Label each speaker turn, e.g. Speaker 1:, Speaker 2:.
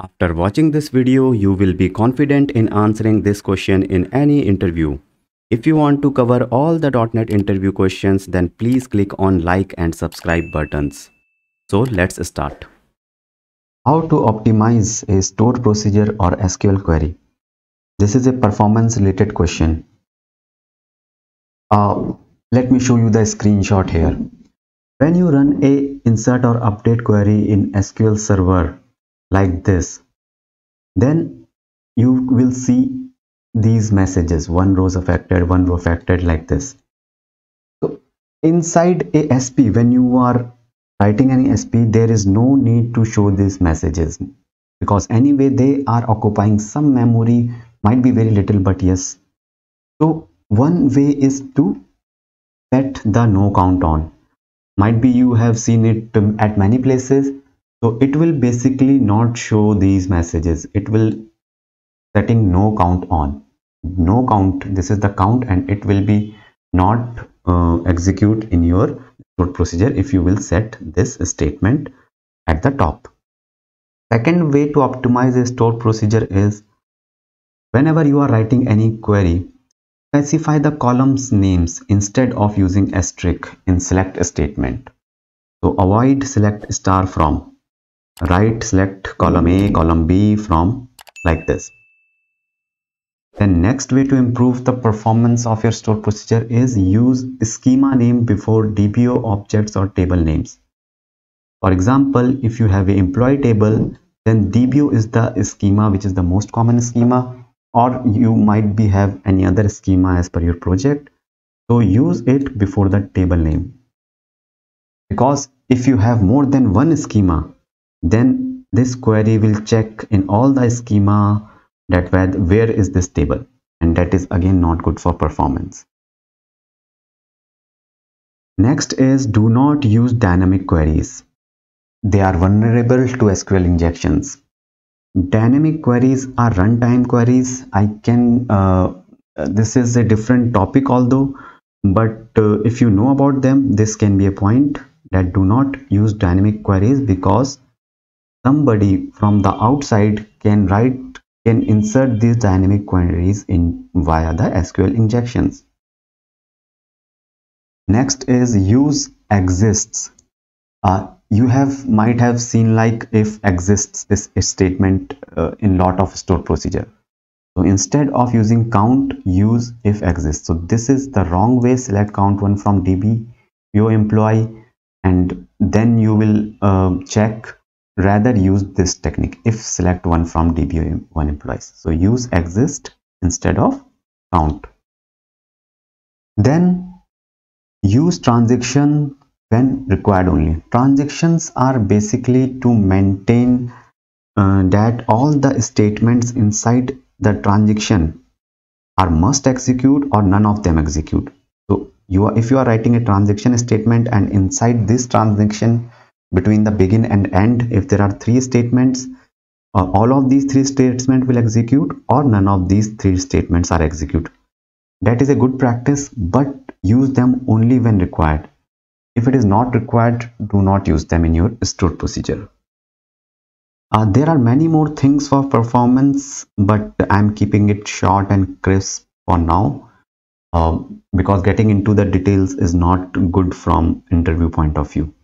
Speaker 1: After watching this video, you will be confident in answering this question in any interview. If you want to cover all the .NET interview questions, then please click on like and subscribe buttons. So let's start. How to optimize a stored procedure or SQL query? This is a performance related question. Uh, let me show you the screenshot here. When you run a insert or update query in SQL Server, like this. Then you will see these messages. One rows affected one row affected like this. So inside a sp when you are writing any sp there is no need to show these messages. Because anyway they are occupying some memory might be very little but yes. So one way is to set the no count on. Might be you have seen it at many places so it will basically not show these messages. It will setting no count on. No count this is the count and it will be not uh, execute in your stored procedure if you will set this statement at the top. Second way to optimize a stored procedure is whenever you are writing any query specify the columns names instead of using asterisk in select statement. So avoid select star from right select column A, column B from like this. Then next way to improve the performance of your stored procedure is use schema name before DBO objects or table names. For example, if you have an employee table, then DBO is the schema which is the most common schema or you might be have any other schema as per your project. So use it before the table name. Because if you have more than one schema, then this query will check in all the schema that where, where is this table. And that is again not good for performance. Next is do not use dynamic queries. They are vulnerable to sql injections. Dynamic queries are runtime queries. I can uh, this is a different topic although but uh, if you know about them this can be a point that do not use dynamic queries because somebody from the outside can write can insert these dynamic queries in via the SQL injections. Next is use exists. Uh, you have might have seen like if exists this statement uh, in lot of stored procedure. So instead of using count, use if exists. So this is the wrong way. Select count one from DB your employee and then you will uh, check rather use this technique if select one from db1 employees. So use exist instead of count. Then use transaction when required only. Transactions are basically to maintain uh, that all the statements inside the transaction are must execute or none of them execute. So you are if you are writing a transaction statement and inside this transaction between the begin and end if there are three statements uh, all of these three statements will execute or none of these three statements are execute. That is a good practice but use them only when required. If it is not required do not use them in your stored procedure. Uh, there are many more things for performance but i'm keeping it short and crisp for now uh, because getting into the details is not good from interview point of view